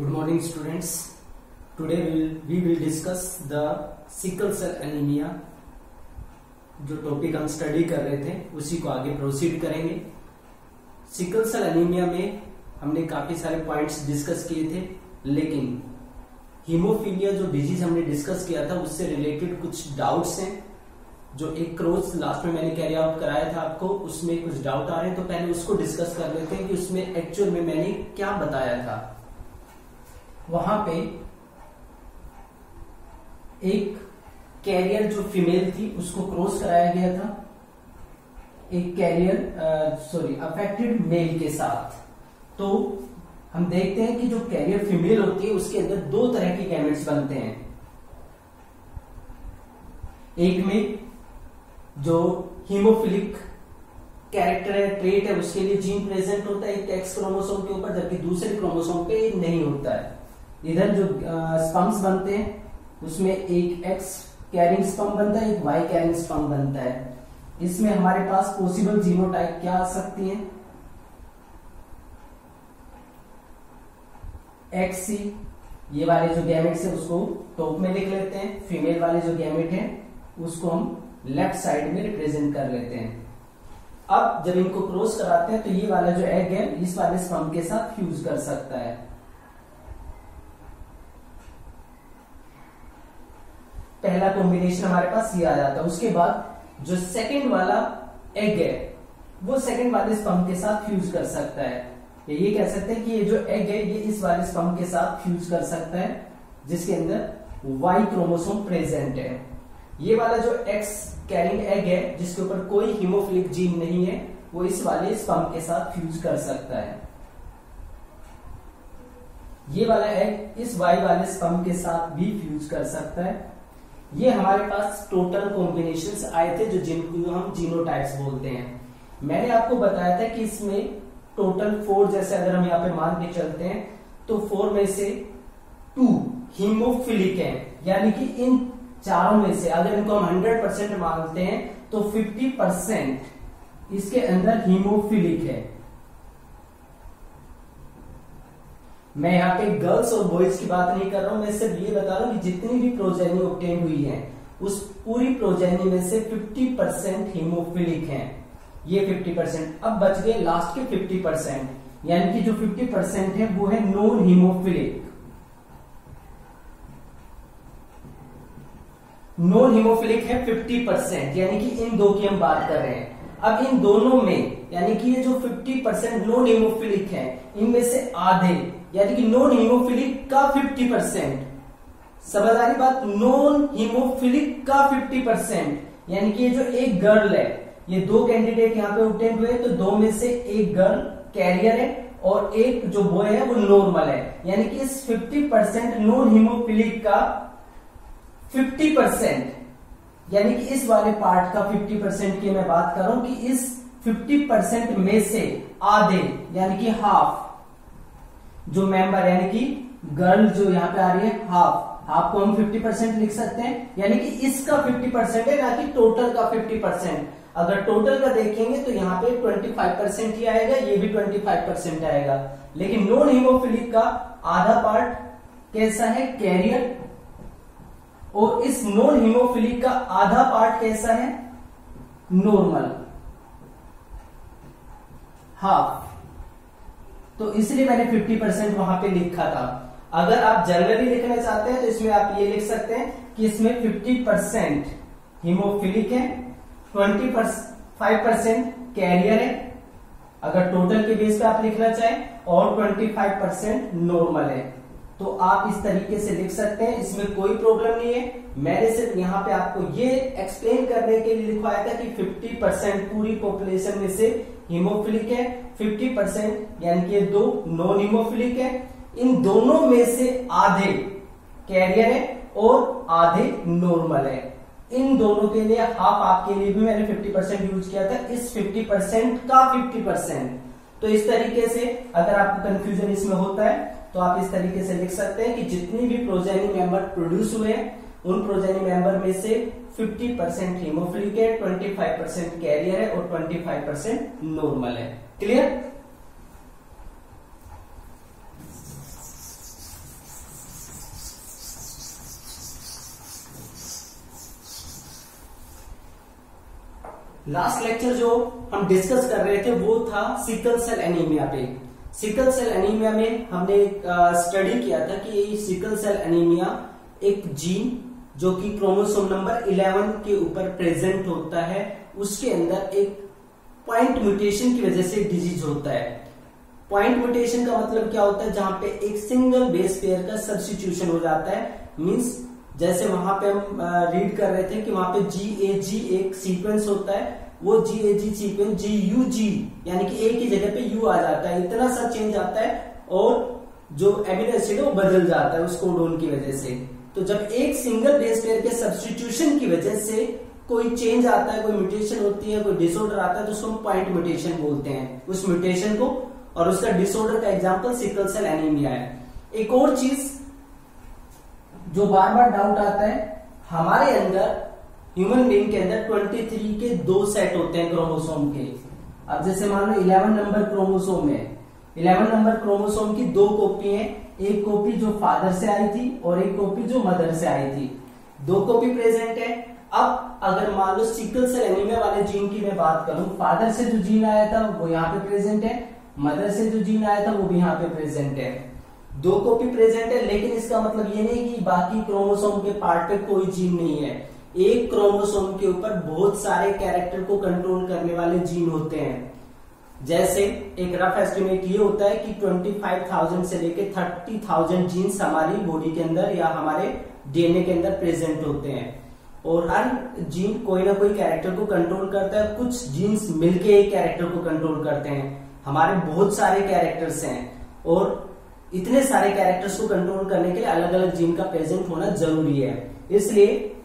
Good morning, students. Today we will, we will discuss the sickle cell anemia. जो topic हम study कर रहे थे उसी को आगे प्रोसीड करेंगे सिकल सेल एनीमिया में हमने काफ़ी सारे पॉइंट्स डिस्कस किए थे लेकिन हीमोफीलिया जो डिज़ीज़ हमने डिस्कस किया था उससे रिलेटेड कुछ डाउट्स हैं जो एक क्रोज लास्ट में मैंने कैरी आउट कराया था आपको उसमें कुछ डाउट आ रहे हैं तो पहले उसको डिस्कस कर लेते हैं कि उसमें एक्चुअल में मैंने क्या बताया था वहाँ पे एक कैरियर जो फीमेल थी, उसको क्रॉस कराया गया था। एक कैरियर सॉरी अफेक्टेड मेल के साथ। तो हम देखते हैं कि जो कैरियर फीमेल होती है, उसके अंदर दो तरह के गैमेट्स बनते हैं। एक में जो हीमोफिलिक कैरेक्टर है ट्रेट है, उसके लिए जीन प्रेजेंट होता है एक एक्स क्रोमोसोम के ऊपर, जबकि दूसरे क्रोमोसोम पे नहीं होता है। इधर जो स्पम्स बनते हैं, उसमें एक एक्स कैरिंग स्पम बनता है, एक वाई कैरिंग स्पम बनता है। इसमें हमारे पास पॉसिबल जीनोटाइप क्या आ सकती है? एक्स सी ये वाले जो गैमेट्स है, उसको टॉप में लिख लेते हैं फीमेल वाले जो गैमेट है, उसको हम लेफ़्ट साइड में रिप्रेजेंट कर लेते हैं। अब जब इनको क्रॉस कराते हैं तो ये वाला जो एग है, इस वाले स्पम के साथ फ्यूज कर सकता है। पहला कॉम्बिनेशन हमारे पास ये आ जाता है। उसके बाद जो सेकंड वाला एग है, वो सेकंड वाले स्पम के साथ फ्यूज कर सकता है। ये कह सकते हैं कि ये जो एग है, ये इस वाले स्पम के साथ फ्यूज कर सकता है, जिसके अंदर वाई क्रोमोसोम प्रेजेंट है। ये वाला जो एक्स कैरिंग एग है, जिसके ऊपर कोई हीमोफिलिक जीन नहीं है, वो इस वाले स्पम के साथ फ्यूज कर सकता है। ये वाला एग इस वाई वाले स्पम के साथ भी फ्यूज कर सकता है। ये हमारे पास टोटल कॉम्बिनेशन आए थे जो जिनको हम जीनोटाइप्स बोलते हैं। मैंने आपको बताया था कि इसमें टोटल फोर जैसे अगर हम यहाँ पे मान के चलते हैं तो फोर में से टू हीमोफिलिक है। यानी कि इन चारों में से अगर इनको हम हंड्रेड परसेंट मानते हैं तो फिफ्टी परसेंट इसके अंदर हीमोफिलिक है। मैं यहाँ पे गर्ल्स और बॉयज़ की बात नहीं कर रहा हूँ, मैं सिर्फ़ ये बता रहा हूँ कि जितनी भी प्रोजेनी ऑप्टेन हुई है, उस पूरी प्रोजेनी में से 50 परसेंट हीमोफिलिक है। ये 50 परसेंट अब बच गए लास्ट के 50 परसेंट यानी कि जो 50 परसेंट है, वो है नॉन हीमोफिलिक नॉन हीमोफिलिक है 50 परसेंट यानी कि इन दो की हम बात कर रहे हैं। अब इन दोनों में, यानी कि ये जो 50 परसेंट नॉन हीमोफिलिक है, इनमें से आधे, यानी कि नॉन हीमोफिलिक का 50 परसेंट समझ आ रही बात नॉन हीमोफिलिक का 50 परसेंट यानी कि ये जो एक गर्ल है, ये दो कैंडिडेट यहाँ पे ऑब्टेन हुए तो दो में से एक गर्ल कैरियर है और एक जो बॉय है, वो नॉर्मल है। यानी कि इस 50 परसेंट नॉन हीमोफिलिक का 50 परसेंट यानी कि इस वाले पार्ट का 50 परसेंट की मैं बात कर कि इस 50 परसेंट में से आधे, यानी कि हाफ़ जो मेंबर यानी कि गर्ल जो यहाँ पे आ रही है हाफ़ हाफ़ को हम 50 परसेंट लिख सकते हैं। यानी कि इसका 50 परसेंट है, ना कि टोटल का 50 परसेंट अगर टोटल का देखेंगे तो यहाँ पे 25 परसेंट ही आएगा, ये भी 25 परसेंट आएगा। लेकिन नॉन हीमोफिलिक का, आधा पार्ट कैसा है? कैरियर और इस नॉन हीमोफिलिक का आधा पार्ट कैसा है? नॉर्मल हाफ़ तो इसलिए मैंने 50 परसेंट वहाँ पे लिखा था। अगर आप जनरली लिखना चाहते हैं तो इसमें आप ये लिख सकते हैं कि इसमें 50 परसेंट हीमोफिलिक है 25 परसेंट कैरियर है। अगर टोटल के बेस पे आप लिखना चाहें, और 25 परसेंट नॉर्मल है। तो आप इस तरीके से लिख सकते हैं, इसमें कोई प्रॉब्लम नहीं है। मैंने सिर्फ़ यहाँ पे आपको ये एक्सप्लेन करने के लिए लिखवाया था कि 50 परसेंट पूरी पॉपुलेशन में से हीमोफिलिक है 50 परसेंट यानी कि दो नॉन हीमोफिलिक है। इन दोनों में से आधे कैरियर है और आधे नॉर्मल है। इन दोनों के लिए हाफ़ आपके लिए भी मैंने 50 परसेंट यूज़ किया था, इस 50 परसेंट का 50 परसेंट तो इस तरीके से अगर आपको कंफ्यूजन इसमें होता है तो आप इस तरीके से लिख सकते हैं कि जितनी भी प्रोजेनी मेंबर प्रोड्यूस हुए उन प्रोजेनी मेंबर में से 50 परसेंट हीमोफिलिक है 25 परसेंट कैरियर है और 25 परसेंट नॉर्मल है। क्लियर लास्ट लेक्चर जो हम डिस्कस कर रहे थे वो था सिकल सेल एनीमिया पे। सिकल सेल एनीमिया में हमने स्टडी किया था कि सिकल सेल एनीमिया एक जीन जो कि क्रोमोसोम नंबर 11 के ऊपर प्रेजेंट होता है, उसके अंदर एक पॉइंट म्यूटेशन की वजह से डिज़ीज़ होता है। पॉइंट म्यूटेशन का मतलब क्या होता है? जहाँ पे एक सिंगल बेस पेयर का सब्सटीट्यूशन हो जाता है। मींस जैसे वहाँ पे हम रीड कर रहे थे कि वहाँ पे जी ए जी एक सीक्वेंस होता है। वो जी ए जी सीक्वेंस जी यू जी यानी कि ए की जगह पे यू आ जाता है। इतना सा चेंज आता है और जो एमिनो एसिड है वो बदल जाता है उस कोडोन की वजह से। तो जब एक सिंगल बेस पेयर के सब्सटीट्यूशन की वजह से कोई चेंज आता है, कोई म्यूटेशन होती है, कोई डिसऑर्डर आता है तो उसको पॉइंट म्यूटेशन बोलते हैं। उस म्यूटेशन को और उसका डिसऑर्डर का एग्जांपल सिकल सेल एनीमिया है। एक और चीज़ जो बार बार डाउट आता है, हमारे अंदर ह्यूमन बींग के अंदर 23 के दो सेट होते हैं क्रोमोसोम के। अब जैसे मान लो 11 नंबर क्रोमोसोम है। 11 नंबर क्रोमोसोम की दो कॉपी है। एक कॉपी जो फादर से आई थी और एक कॉपी जो मदर से आई थी। दो कॉपी प्रेजेंट है। अब अगर मान लो सिकल सेल एनीमिया वाले जीन की मैं बात करूँ फादर से जो जीन आया था, वो यहाँ पे प्रेजेंट है। मदर से जो जीन आया था, वो भी यहाँ पे प्रेजेंट है। दो कॉपी प्रेजेंट है, लेकिन इसका मतलब ये नहीं कि बाकी क्रोमोसोम के पार्ट पे कोई जीन नहीं है। एक क्रोमोसोम के ऊपर बहुत सारे कैरेक्टर को कंट्रोल करने वाले जीन होते हैं। जैसे एक रफ एस्टिमेट ये होता है कि 25,000 से लेके 30,000 जीन्स हमारी बॉडी के अंदर या हमारे डीएनए के अंदर प्रेजेंट होते हैं। और हर जीन कोई ना कोई कैरेक्टर को कंट्रोल करता है कुछ जीन्स मिलके एक कैरेक्टर को कंट्रोल करते हैं। हमारे बहुत सारे कैरेक्टर्स हैं और इतने सारे कैरेक्टर्स को कंट्रोल करने के लिए अलग अलग जीन का प्रेजेंट होना ज़रूरी है। इसलिए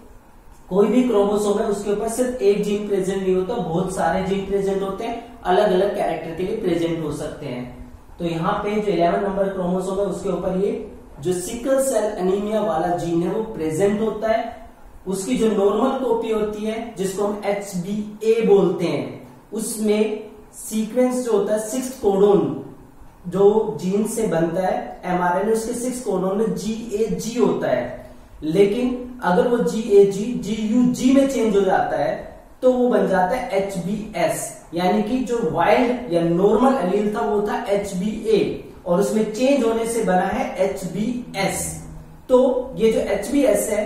कोई भी क्रोमोसोम है, उसके ऊपर सिर्फ़ एक जीन प्रेजेंट नहीं होता, बहुत सारे जीन प्रेजेंट होते हैं अलग अलग कैरेक्टर के लिए प्रेजेंट हो सकते हैं। तो यहाँ पे जो इलेवन नंबर क्रोमोसोम है, उसके ऊपर ये जो सिकल सेल एनीमिया वाला जीन है, वो प्रेजेंट होता है। उसकी जो नॉर्मल कॉपी होती है, जिसको हम एच बी ए बोलते हैं, उसमें सीक्वेंस जो होता है सिक्स कोडोन जो जीन से बनता है एमआरएनए उसके सिक्स कोडोन में जी ए जी होता है। लेकिन अगर वो जी ए जी जी यू जी में चेंज हो जाता है तो वो बन जाता है एच बी एस यानी कि जो वाइल्ड या नॉर्मल अलील था, वो था एच बी ए और उसमें चेंज होने से बना है एच बी एस तो ये जो एच बी एस है,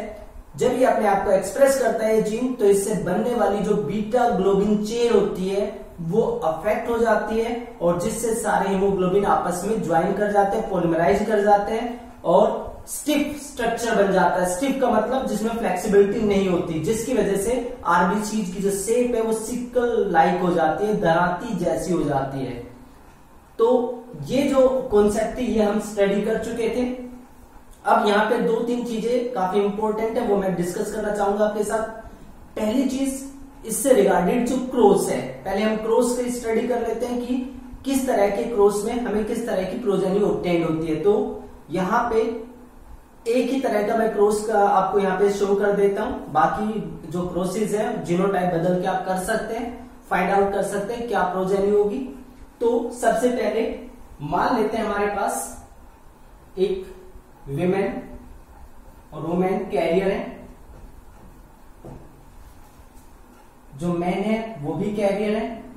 जब ये अपने आप को एक्सप्रेस करता है जीन तो इससे बनने वाली जो बीटा ग्लोबिन चेन होती है, वो अफेक्ट हो जाती है और जिससे सारे हीमोग्लोबिन आपस में ज्वाइन कर जाते हैं पोलिमराइज कर जाते हैं और स्टिफ स्ट्रक्चर बन जाता है। स्टिफ का मतलब जिसमें फ्लेक्सिबिलिटी नहीं होती, जिसकी वजह से आर्मी चीज़ की जो शेप है, वो सिकल लाइक हो जाती है, दराती जैसी हो जाती है। तो ये जो कॉन्सेप्ट थी, ये हम स्टडी कर चुके थे। अब यहाँ पे दो तीन चीज़ें काफ़ी इंपॉर्टेंट है, वो मैं डिस्कस करना चाहूँगा आपके साथ। पहली चीज़ इससे रिगार्डेड जो क्रोस है, पहले हम क्रोस की स्टडी कर लेते हैं कि किस तरह के क्रोस में हमें किस तरह की प्रोजेनी ऑप्टेंड होती है। तो यहाँ पे एक ही तरह का मैं क्रॉस का आपको यहाँ पे शो कर देता हूँ। बाकी जो क्रोसेज है जीनोटाइप बदल के आप कर सकते हैं फाइंड आउट कर सकते हैं क्या प्रोजेनी होगी। तो सबसे पहले मान लेते हैं हमारे पास एक विमेन और वुमेन कैरियर है। जो मैन है, वो भी कैरियर है।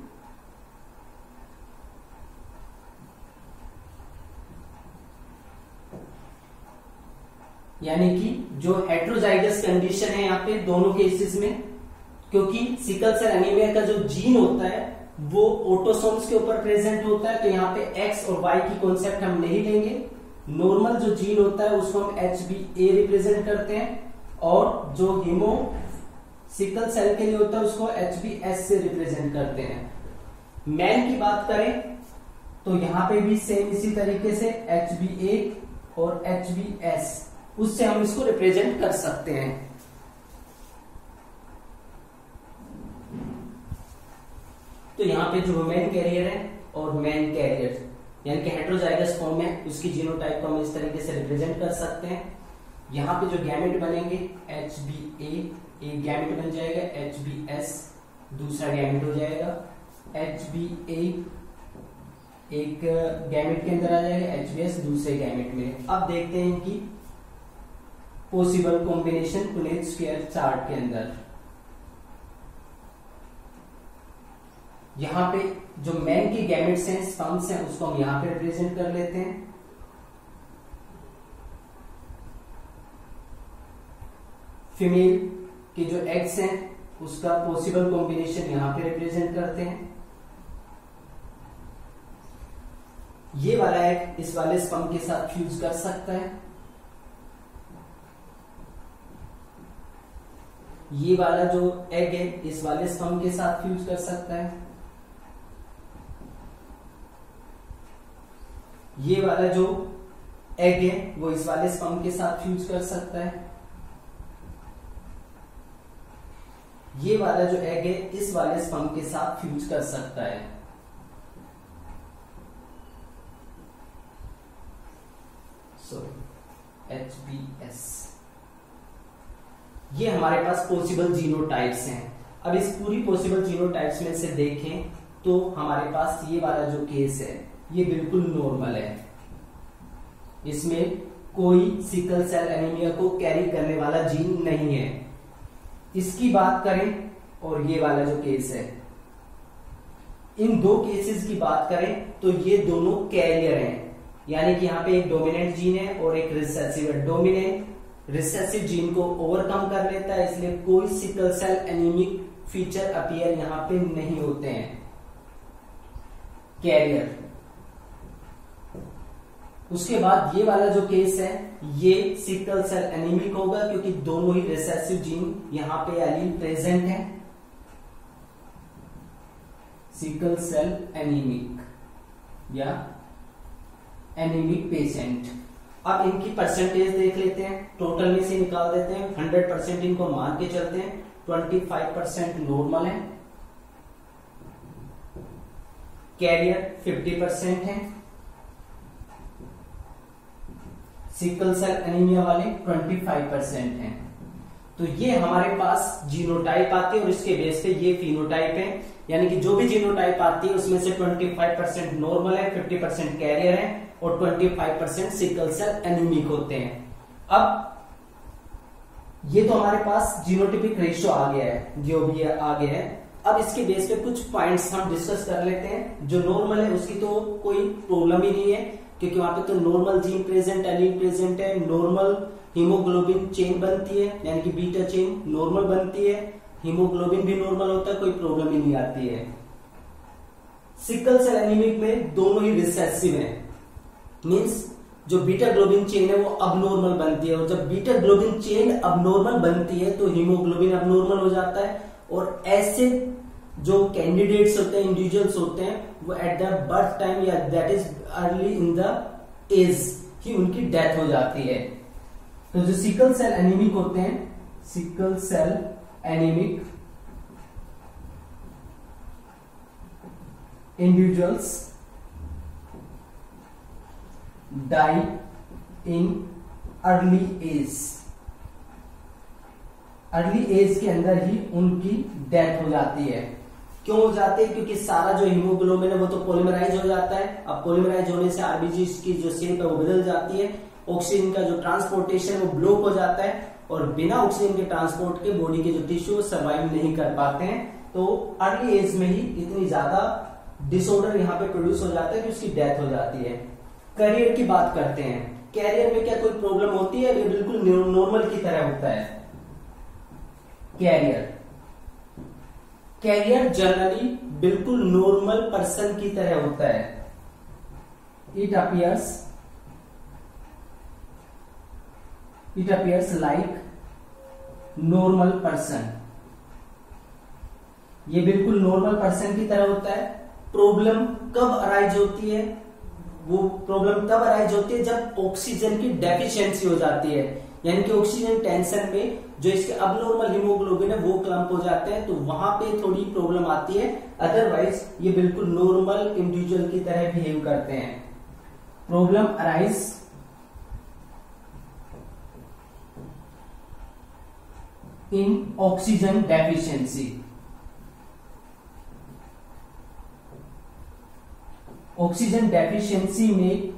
यानी कि जो हेट्रोजाइगस कंडीशन है यहाँ पे दोनों केसेस में, क्योंकि सिकल सेल एनीमिया का जो जीन होता है, वो ऑटोसोम्स के ऊपर प्रेजेंट होता है तो यहाँ पे एक्स और वाई की कॉन्सेप्ट हम नहीं लेंगे। नॉर्मल जो जीन होता है, उसको हम एच बी ए रिप्रेजेंट करते हैं, और जो हीमो सिकल सेल के लिए होता है, उसको एच बी एस से रिप्रेजेंट करते हैं। मैन की बात करें तो यहाँ पे भी सेम इसी तरीके से एच बी ए और एच बी एस उससे हम इसको रिप्रेजेंट कर सकते हैं। तो यहाँ पे जो वुमेन कैरियर है और मैन कैरियर यानी कि हेट्रोजाइगस फॉर्म है, उसकी जीनोटाइप को हम इस तरीके से रिप्रेजेंट कर सकते हैं। यहाँ पे जो गैमेट बनेंगे एच बी ए एक गैमेट बन जाएगा एच बी एस दूसरा गैमेट हो जाएगा। एच बी ए एक गैमेट के अंदर आ जाएगा एच बी एस दूसरे गैमेट में। अब देखते हैं कि possible combination Punnett square chart के अंदर। यहाँ पे जो मैन की गैमेट्स हैं स्पम्स हैं, उसको हम यहाँ पे रिप्रेजेंट कर लेते हैं। फीमेल के जो एग्स हैं, उसका पॉसिबल कॉम्बिनेशन यहाँ पे रिप्रेजेंट करते हैं। ये वाला एग इस वाले स्पम के साथ फ्यूज कर सकता है। ये वाला जो एग है, इस वाले स्पम के साथ फ्यूज कर सकता है। ये वाला जो एग है, वो इस वाले स्पम के साथ फ्यूज कर सकता है। ये वाला जो एग है, इस वाले स्पम के साथ फ्यूज कर सकता है। सॉरी एच बी एस ये हमारे पास पॉसिबल जीनोटाइप्स हैं। अब इस पूरी पॉसिबल जीनोटाइप्स में से देखें तो हमारे पास ये वाला जो केस है, ये बिल्कुल नॉर्मल है। इसमें कोई सिकल सेल एनीमिया को कैरी करने वाला जीन नहीं है। इसकी बात करें और ये वाला जो केस है। इन दो केसेस की बात करें तो ये दोनों कैरियर हैं। यानी कि यहाँ पे एक डोमिनेंट जीन है और एक रिसेसिव है। डोमिनेंट रिसेसिव जीन को ओवरकम कर लेता है, इसलिए कोई sickle cell anaemic feature appear यहाँ पे नहीं होते हैं। कैरियर उसके बाद ये वाला जो केस है, ये सिकल सेल एनीमिक होगा, क्योंकि दोनों ही रिसेसिव जीन यहाँ पे एलील प्रेजेंट है। सिकल सेल एनीमिक या एनीमिक पेशेंट अब इनकी परसेंटेज देख लेते हैं टोटल में से निकाल देते हैं हंड्रेड परसेंट इनको मान के चलते हैं ट्वेंटी फाइव परसेंट नॉर्मल है कैरियर फिफ्टी परसेंट है सिकल सेल एनीमिया वाले ट्वेंटी फाइव परसेंट है। तो ये हमारे पास जीनोटाइप आते हैं और इसके बेस पे ये फिनोटाइप है, यानी कि जो भी जीनोटाइप आती है, उसमें से 25 परसेंट नॉर्मल है 50 परसेंट कैरियर है और 25 परसेंट सिकल सेल एनीमिक होते हैं। अब, ये तो हमारे पास जीनोटिपिक रेशियो आ गया है, जो भी आ गया है। अब इसके बेस पे कुछ पॉइंट्स हम डिस्कस कर लेते हैं, जो नॉर्मल है, उसकी तो कोई प्रॉब्लम ही नहीं है, क्योंकि वहाँ पे तो normal gene present allele present है नॉर्मल हीमोग्लोबिन चेन बनती है, यानी कि बीटा चेन नॉर्मल बनती है हीमोग्लोबिन भी नॉर्मल होता है, कोई प्रॉब्लम ही नहीं आती है। सिकल सेल एनीमिक में दोनों ही रिसेसिव है। मींस जो बीटा ग्लोबिन चेन है, वो अब नॉर्मल बनती है। और जब बीटा ग्लोबिन चेन अब नॉर्मल बनती है तो हीमोग्लोबिन अब नॉर्मल हो जाता है। और ऐसे जो कैंडिडेट्स होते हैं इंडिविजुअल्स होते हैं, वो एट द बर्थ टाइम या that is early in the age ही उनकी डेथ हो जाती है। तो जो सिकल सेल एनीमिक होते हैं sickle cell anemic individuals die in early age early age के अंदर ही उनकी डेथ हो जाती है। क्यों हो जाती है? क्योंकि सारा जो हीमोग्लोबिन है वो तो पोलिमराइज हो जाता है। अब पोलिमराइज होने से आरबीजी की जो शेप है वो बदल जाती है। ऑक्सीजन का जो ट्रांसपोर्टेशन वो ब्लॉक हो जाता है और बिना ऑक्सीजन के ट्रांसपोर्ट के बॉडी के जो टिश्यू सर्वाइव नहीं कर पाते हैं। तो अर्ली एज में ही इतनी ज़्यादा डिसऑर्डर यहाँ पे प्रोड्यूस हो जाता है कि उसकी डेथ हो जाती है। करियर की बात करते हैं। कैरियर में क्या कोई प्रॉब्लम होती है? ये बिल्कुल नॉर्मल की तरह होता है। कैरियर कैरियर जनरली बिल्कुल नॉर्मल पर्सन की तरह होता है। It appears it appears like normal person ये बिल्कुल नॉर्मल पर्सन की तरह होता है। प्रॉब्लम कब अराइज होती है? वो प्रॉब्लम तब अराइज होती है जब ऑक्सीजन की डेफिशिएंसी हो जाती है। यानी कि ऑक्सीजन टेंशन में जो इसके अबनॉर्मल हीमोग्लोबिन है, वो क्लम्प हो जाते हैं तो वहाँ पे थोड़ी प्रॉब्लम आती है। अदरवाइज़ ये बिल्कुल नॉर्मल इंडिविजुअल की तरह बिहेव करते हैं। Problem arise in oxygen deficiency oxygen deficiency में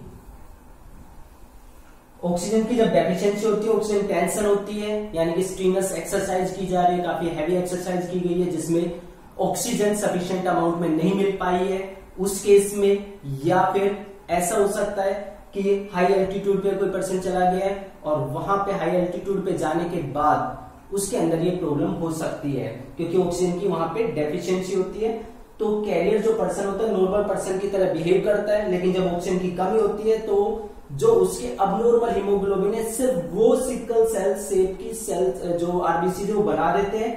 ऑक्सीजन की जब डेफिशिएंसी होती है ऑक्सीजन टेंशन होती है, यानी कि स्ट्रीनस एक्सरसाइज की जा रही है, काफ़ी हैवी एक्सरसाइज की गई है, जिसमें ऑक्सीजन सफिशियंट अमाउंट में नहीं मिल पाई है, उस केस में या फिर ऐसा हो सकता है कि हाई एल्टीट्यूड पे कोई पर्सन चला गया है और वहाँ पे हाई एल्टीट्यूड पे जाने के बाद उसके अंदर ये प्रॉब्लम हो सकती है, क्योंकि ऑक्सीजन की वहाँ पे डेफिशिएंसी होती है तो कैरियर जो पर्सन होता है नॉर्मल पर्सन की तरह बिहेव करता है, लेकिन जब ऑक्सीजन की कमी होती है तो जो उसके अबनॉर्मल हीमोग्लोबिन है, सिर्फ़ वो सिकल सेल सेप की सेल जो आरबीसी जो बना देते हैं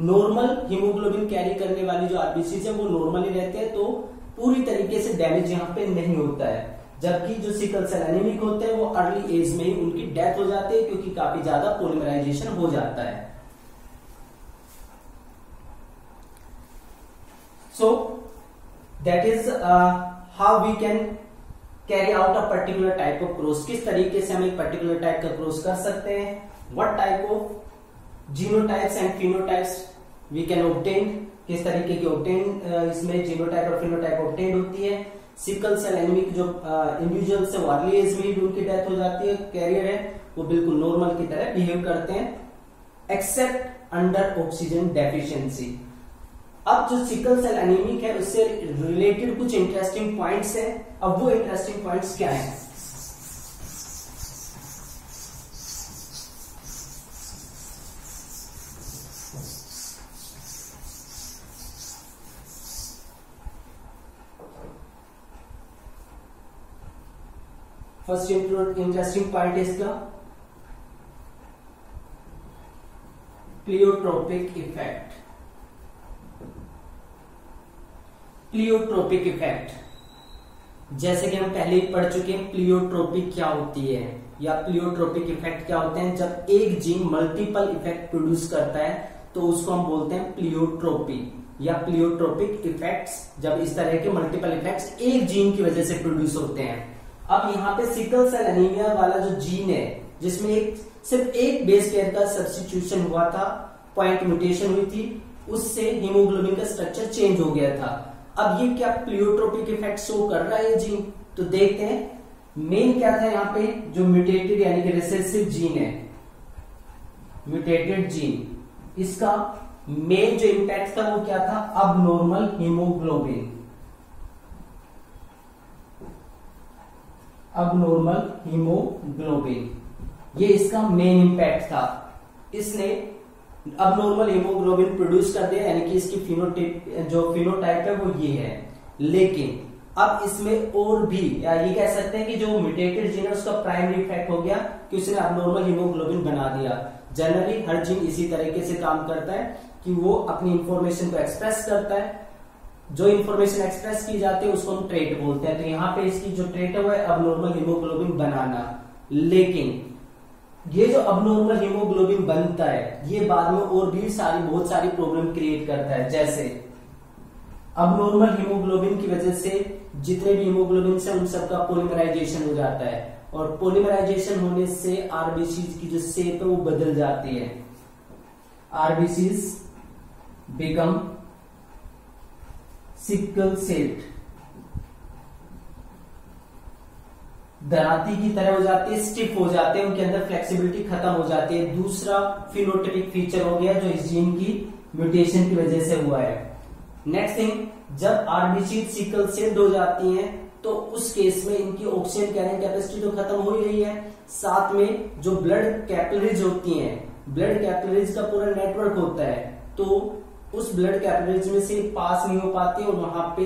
नॉर्मल हीमोग्लोबिन कैरी करने वाली जो आरबीसी है, वो नॉर्मली रहते हैं तो पूरी तरीके से डैमेज यहाँ पे नहीं होता है। जबकि जो सिकल सेल एनीमिक होते हैं, वो अर्ली एज में ही उनकी डेथ हो जाती है, क्योंकि काफ़ी ज़्यादा पोलिमराइजेशन हो जाता है। So that is how we can carry out a particular type of cross किस तरीके से हम एक पर्टिकुलर टाइप का क्रॉस कर सकते हैं? What type of genotypes and phenotypes we can obtain किस तरीके की ऑब्टेन इसमें जीनोटाइप और फिनोटाइप ऑब्टेन होती है? सिकल सेल एनिमिक जो इंडिविजुअल से अर्ली एज में ही उनकी डेथ हो जाती है कैरियर है, वो बिल्कुल नॉर्मल की तरह बिहेव करते हैं एक्सेप्ट अंडर ऑक्सीजन डेफिशिएंसी अब जो सिकल सेल एनीमिक है, उससे रिलेटेड कुछ इंटरेस्टिंग पॉइंट्स है। अब वो इंटरेस्टिंग पॉइंट्स क्या है? फ़र्स्ट इंटरेस्टिंग पॉइंट इसका प्लियोट्रोपिक इफ़ेक्ट प्लियोट्रोपिक इफ़ेक्ट जैसे कि हम पहले ही पढ़ चुके हैं प्लियोट्रोपिक क्या होती है? या प्लियोट्रोपिक इफ़ेक्ट क्या होते हैं? जब एक जीन मल्टीपल इफ़ेक्ट प्रोड्यूस करता है तो उसको हम बोलते हैं प्लियोट्रोपी या प्लियोट्रोपिक इफेक्ट्स जब इस तरह के मल्टीपल इफेक्ट्स एक जीन की वजह से प्रोड्यूस होते हैं। अब यहाँ पे सिकल सेल एनीमिया वाला जो जीन है, जिसमें एक, सिर्फ़ एक बेस पेयर का सब्सटीट्यूशन हुआ था पॉइंट म्यूटेशन हुई थी, उससे हीमोग्लोबिन का स्ट्रक्चर चेंज हो गया था। अब ये क्या प्लियोट्रोपिक इफ़ेक्ट शो कर रहा है जीन तो देखते हैं। मेन क्या था यहाँ पे? जो म्यूटेटेड यानी कि रिसेसिव जीन है। म्यूटेटेड जीन इसका मेन जो इंपैक्ट था वो क्या था? अब नॉर्मल हीमोग्लोबिन अब नॉर्मल हीमोग्लोबिन ये इसका मेन इंपैक्ट था। इसने अब नॉर्मल हीमोग्लोबिन प्रोड्यूस कर दिया यानी कि इसकी फिनोटाइप जो फिनोटाइप है वो ये है। लेकिन अब इसमें और भी, या ये कह सकते हैं कि जो म्यूटेटेड जीन है, उसका प्राइमरी इफ़ेक्ट हो गया कि उसने अब नॉर्मल हीमोग्लोबिन बना दिया। जनरली हर जीन इसी तरीके से काम करता है कि वो अपनी इंफॉर्मेशन को एक्सप्रेस करता है। जो इन्फॉर्मेशन एक्सप्रेस की जाती है, उसको हम ट्रेट बोलते हैं। तो यहाँ पे इसकी जो ट्रेट है, वो है अब नॉर्मल हीमोग्लोबिन बनाना। लेकिन ये जो अबनॉर्मल हीमोग्लोबिन बनता है, ये बाद में और भी सारी, बहुत सारी प्रॉब्लम क्रिएट करता है। जैसे अबनॉर्मल हीमोग्लोबिन की वजह से जितने भी हीमोग्लोबिन से उन सबका पोलिमराइजेशन हो जाता है। और पोलिमराइजेशन होने से आरबीसी की जो सेप है वो बदल जाती है। आरबीसी बिकम सिकल सेट दराती की तरह हो जाती है स्टिफ हो जाते हैं, उनके अंदर फ्लेक्सिबिलिटी खत्म हो जाती है। दूसरा फिनोटिपिक फीचर हो गया जो इस जीन की म्यूटेशन की वजह से हुआ है। नेक्स्ट थिंग जब आरबीसी सिकल सेल्ड हो जाती हैं तो उस केस में इनकी ऑक्सीजन कैरिंग कैपेसिटी तो खत्म हो ही रही है। साथ में जो ब्लड कैपिलरीज होती हैं ब्लड कैपिलरीज का पूरा नेटवर्क होता है तो उस ब्लड कैपिलरीज में से पास नहीं हो पाती और वहाँ पे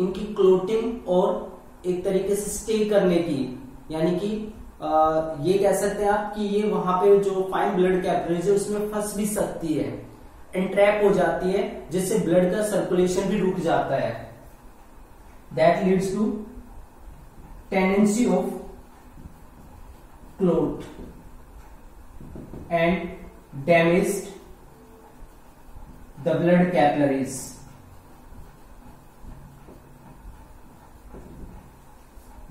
इनकी क्लोटिंग और एक तरीके से स्टे करने की यानी कि आ, ये कह सकते हैं आप कि ये वहाँ पे जो फाइन ब्लड कैपिलरीज है उसमें फंस भी सकती है एंट्रैप हो जाती है जिससे ब्लड का सर्कुलेशन भी रुक जाता है। That leads to tendency of clot and damage the blood capillaries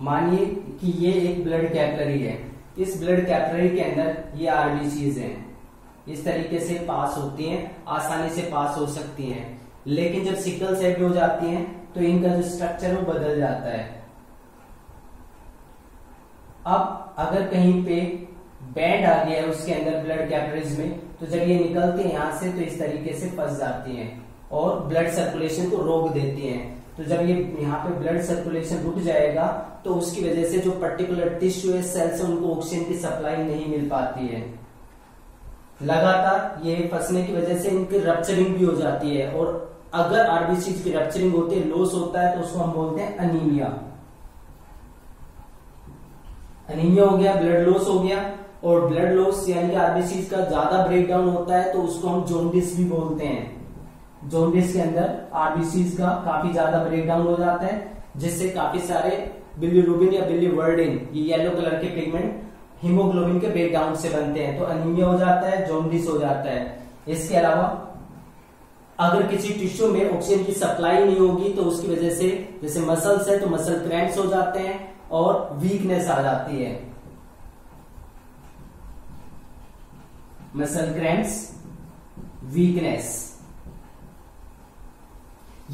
मानिए कि ये एक ब्लड कैपलरी है। इस ब्लड कैपलरी के अंदर ये आरबीसीज हैं। इस तरीके से पास होती हैं, आसानी से पास हो सकती हैं। लेकिन जब सिकल सेट हो जाती हैं तो इनका जो स्ट्रक्चर वो बदल जाता है। अब अगर कहीं पे बैंड आ गया है उसके अंदर ब्लड कैपलरीज में तो जब ये निकलते हैं यहाँ से तो इस तरीके से फंस जाती हैं और ब्लड सर्कुलेशन को रोक देती हैं। तो जब ये यहाँ पे ब्लड सर्कुलेशन रुक जाएगा तो उसकी वजह से जो पर्टिकुलर टिश्यू है सेल्स है उनको ऑक्सीजन की सप्लाई नहीं मिल पाती है। लगातार ये फंसने की वजह से इनकी रप्चरिंग भी हो जाती है और अगर आरबीसी की रप्चरिंग होती है लॉस होता है तो उसको हम बोलते हैं अनीमिया अनीमिया हो गया ब्लड लॉस हो गया और ब्लड लॉस यानी कि आरबीसी का ज़्यादा ब्रेक डाउन होता है तो उसको हम जोन्डिस भी बोलते हैं। जोन्डिस के अंदर आरबीसी का काफ़ी ज़्यादा ब्रेकडाउन हो जाता है, जिससे काफ़ी सारे बिल्ली बिलीरुबिन या बिल्ली बिलीवर्डिन ये येलो कलर के पिगमेंट हीमोग्लोबिन के ब्रेकडाउन से बनते हैं। तो अनीमिया हो जाता है जोन्डिस हो जाता है। इसके अलावा, अगर किसी टिश्यू में ऑक्सीजन की सप्लाई नहीं होगी तो उसकी वजह से जैसे मसल्स है तो मसल क्रैम्प्स हो जाते हैं और वीकनेस आ जाती है। मसल क्रैम्प्स वीकनेस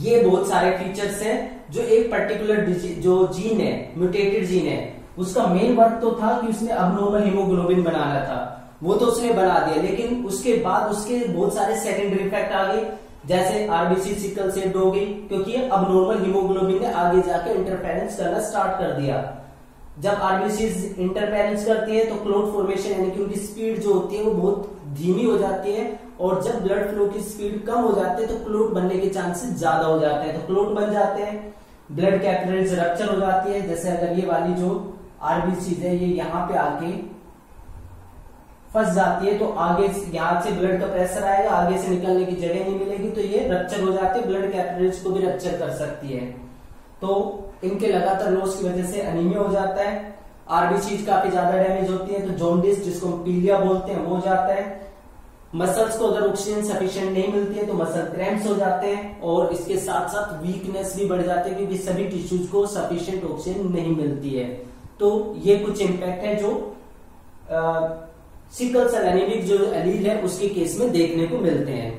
ये बहुत सारे फीचर्स हैं जो एक पर्टिकुलर जो जीन है म्यूटेटेड जीन है। उसका मेन वर्क तो था कि उसने अबनॉर्मल हीमोग्लोबिन बनाना था। वो तो उसने बना दिया, लेकिन उसके बाद उसके बहुत सारे सेकेंडरी इफ़ेक्ट आ गए। जैसे आरबीसी सिकल सेट हो गई, क्योंकि अब नॉर्मल हीमोग्लोबिन ने आगे जाके इंटरफेरेंस करना स्टार्ट कर दिया। जब आरबीसी इंटरफेरेंस करती है तो क्लोट फॉर्मेशन यानी कि उनकी स्पीड जो होती है, वो बहुत धीमी हो जाती है और जब ब्लड फ्लो की स्पीड कम हो जाती है तो क्लोट बनने के चांसेस ज़्यादा हो जाते हैं। तो क्लोट बन जाते हैं ब्लड कैपिलरीज रप्चर हो जाती है। जैसे अगर ये वाली जो आरबीसी है, ये यहाँ पे आके फंस जाती है तो आगे यहाँ से ब्लड का प्रेशर आएगा, आगे से निकलने की जगह नहीं मिलेगी तो ये रप्चर हो जाती है ब्लड कैपिलरीज को भी रप्चर कर सकती है। तो इनके लगातार लॉस की वजह से अनिमिया हो जाता है। आरबीसी काफ़ी ज़्यादा डैमेज होती है तो जॉन्डिस जिसको पीलिया बोलते हैं, वो हो जाता है। मसल्स को अगर ऑक्सीजन सफिशियंट नहीं मिलती है तो मसल क्रैम्प्स हो जाते हैं और इसके साथ साथ वीकनेस भी बढ़ जाती है क्योंकि सभी टिश्यूज को सफिशियंट ऑक्सीजन नहीं मिलती है। तो ये कुछ इम्पैक्ट है जो सिकल सेल एनीमिक जो एलील है, उसके केस में देखने को मिलते हैं।